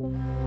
you.